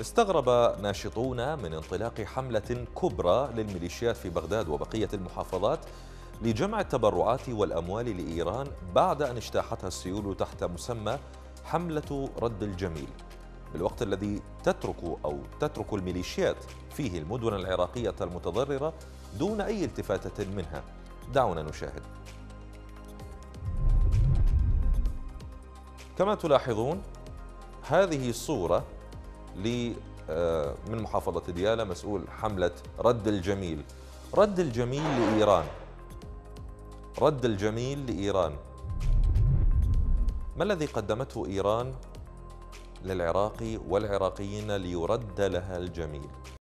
استغرب ناشطون من انطلاق حملة كبرى للميليشيات في بغداد وبقية المحافظات لجمع التبرعات والأموال لإيران بعد أن اجتاحتها السيول تحت مسمى حملة رد الجميل. بالوقت الذي تترك أو تترك الميليشيات فيه المدن العراقية المتضررة دون أي التفاتة منها. دعونا نشاهد. كما تلاحظون هذه الصورة من محافظة ديالى مسؤول حملة رد الجميل. رد الجميل لإيران. رد الجميل لإيران. ما الذي قدمته إيران للعراق والعراقيين ليرد لها الجميل؟